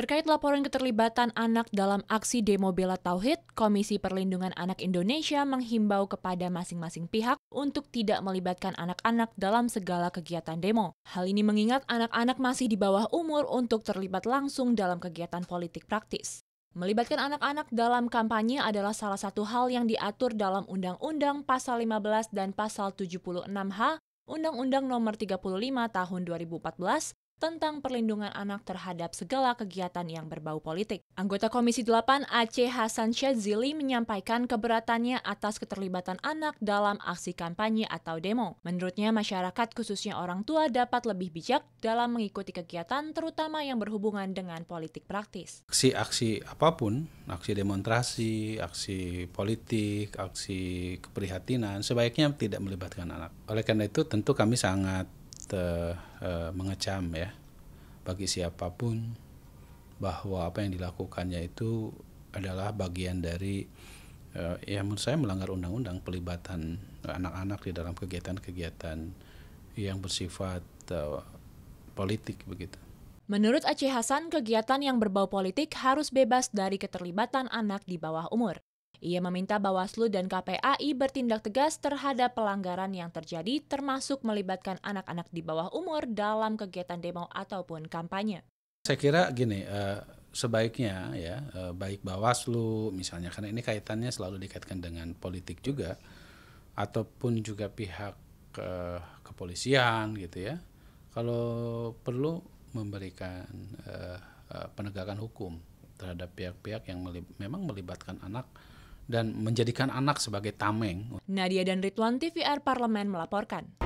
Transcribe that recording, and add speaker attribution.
Speaker 1: Terkait laporan keterlibatan anak dalam aksi demo bela Tauhid, Komisi Perlindungan Anak Indonesia menghimbau kepada masing-masing pihak untuk tidak melibatkan anak-anak dalam segala kegiatan demo. Hal ini mengingat anak-anak masih di bawah umur untuk terlibat langsung dalam kegiatan politik praktis. Melibatkan anak-anak dalam kampanye adalah salah satu hal yang diatur dalam Undang-Undang Pasal 15 dan Pasal 76H Undang-Undang Nomor 35 Tahun 2014 tentang perlindungan anak terhadap segala kegiatan yang berbau politik. Anggota Komisi 8 Aceh Hasan Syadzili menyampaikan keberatannya atas keterlibatan anak dalam aksi kampanye atau demo. Menurutnya masyarakat khususnya orang tua dapat lebih bijak dalam mengikuti kegiatan terutama yang berhubungan dengan politik praktis.
Speaker 2: Aksi-aksi apa pun, aksi demonstrasi, aksi politik, aksi keprihatinan sebaiknya tidak melibatkan anak. Oleh karena itu tentu kami sangat uh, mengecam ya bagi siapa pun bahwa apa yang dilakukannya itu adalah bagian dari uh, ya menurut saya melanggar undang-undang pelibatan anak-anak di dalam kegiatan-kegiatan yang bersifat uh, politik begitu.
Speaker 1: Menurut Aceh Hasan, kegiatan yang berbau politik harus bebas dari keterlibatan anak di bawah umur. Ia meminta Bawaslu dan KPAI bertindak tegas terhadap pelanggaran yang terjadi termasuk melibatkan anak-anak di bawah umur dalam kegiatan demo ataupun kampanye.
Speaker 2: Saya kira gini, uh, sebaiknya ya uh, baik Bawaslu misalnya karena ini kaitannya selalu dikaitkan dengan politik juga ataupun juga pihak uh, kepolisian gitu ya. Kalau perlu memberikan uh, uh, penegakan hukum terhadap pihak-pihak yang melib memang melibatkan anak dan menjadikan anak sebagai tameng.
Speaker 1: Nadia dan Ridwan TVR Parlemen melaporkan.